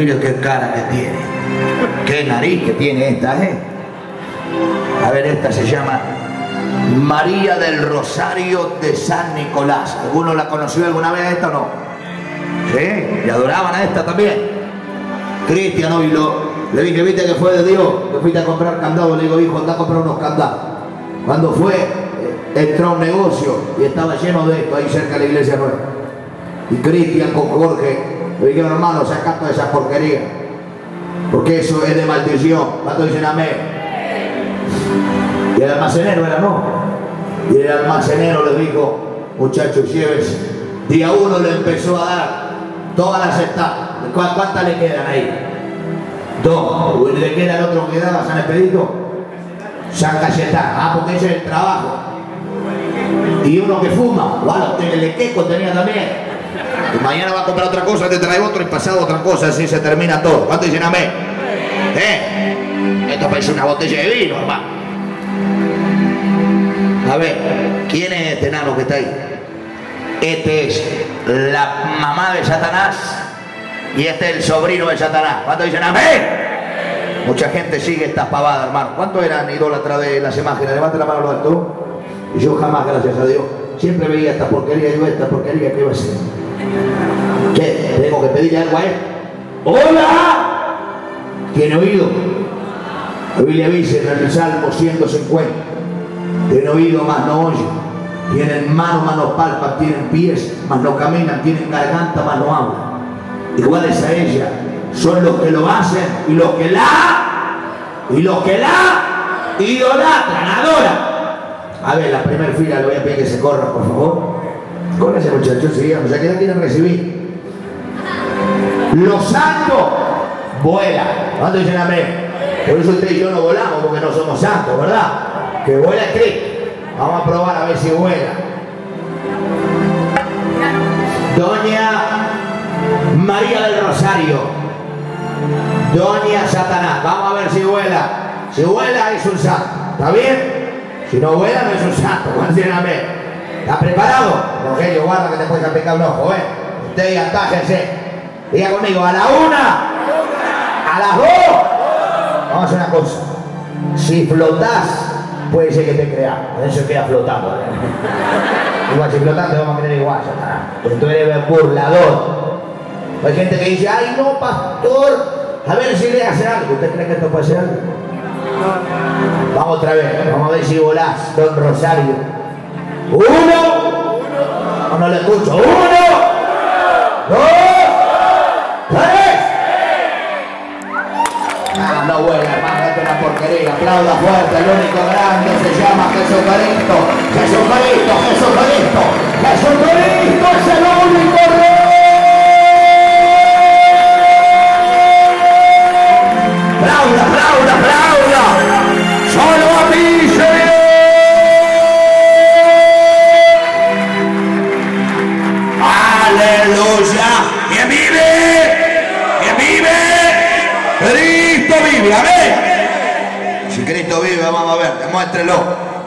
Mira qué cara que tiene. Qué nariz que tiene esta, ¿eh? A ver, esta se llama María del Rosario de San Nicolás. ¿Alguno la conoció alguna vez esta o no? ¿Sí? ¿Y adoraban a esta también? Cristian hoy lo, le dije, viste que fue de Dios, que fuiste a comprar candado, le digo, hijo, anda a comprar unos candados. Cuando fue, eh, entró a un negocio y estaba lleno de esto ahí cerca de la iglesia nueva. Y Cristian con Jorge le dije, hermano, saca toda esa porquería. Porque eso es de maldición. ¿Cuánto dicen amén? Y el almacenero era no. Y el almacenero le dijo, muchachos, llévese. Día uno le empezó a dar todas las etapas. ¿Cuántas le quedan ahí? Dos. Le queda el otro que daba San Expedito. San Cayetano. Ah, porque ese es el trabajo. Y uno que fuma. Bueno, el queco tenía también. Y mañana va a comprar otra cosa, te trae otro y pasado otra cosa, así se termina todo. ¿Cuánto dicen amén? ¿Eh? Esto parece una botella de vino, hermano. A ver, ¿quién es este nano que está ahí? Este es la mamá de Satanás y este es el sobrino de Satanás. ¿Cuánto dicen amén? Mucha gente sigue estas pavadas, hermano. ¿Cuántos eran idólatras de las imágenes? Levante la mano lo alto. Y yo jamás, gracias a Dios, siempre veía esta porquería y yo esta porquería, ¿qué va a ser? ¿Qué? Tengo que pedirle algo a él. ¡Hola! ¿Tiene oído? La Biblia dice en el Salmo 150. Tiene oído, más no oye. Tienen mano, más no palpan. Tienen pies, más no caminan. Tienen garganta, más no hablan. Iguales a ella son los que lo hacen y los que la y los que la idolatran, adoran. A ver, la primera fila le voy a pedir que se corra, por favor. Con ese muchacho, sigamos, ya que la quieren recibir. Los santos vuelan. ¿Cuánto dicen amén? Por eso usted y yo no volamos, porque no somos santos, ¿verdad? Que vuela Cristo. Vamos a probar a ver si vuela. Doña María del Rosario. Doña Satanás. Vamos a ver si vuela. Si vuela es un santo. ¿Está bien? Si no vuela no es un santo. ¿Cuánto dicen amén? ¿Está preparado? Rogelio, guarda que te puedes aplicar un ojo, ¿eh? Usted atájense. Diga conmigo, a la una, a las dos. Vamos a hacer una cosa. Si flotás, puede ser que te creas. Eso queda flotando. ¿eh? Igual, si flotas te vamos a creer igual, Pero tú eres burlador. Hay gente que dice, ay no, pastor, a ver si le hace algo. ¿Usted cree que esto puede ser algo? Vamos otra vez, vamos a ver si volás, don Rosario. Uno. No, no le escucho. Uno. Dos. Tres. Ah, no vuelve, hermano, esto es una porquería. Aplauda fuerte, el único grande se llama Jesucristo. Jesucristo, Jesucristo. Jesucristo Cristo vive. Amén. Si Cristo vive, vamos a ver, demuéstrelo.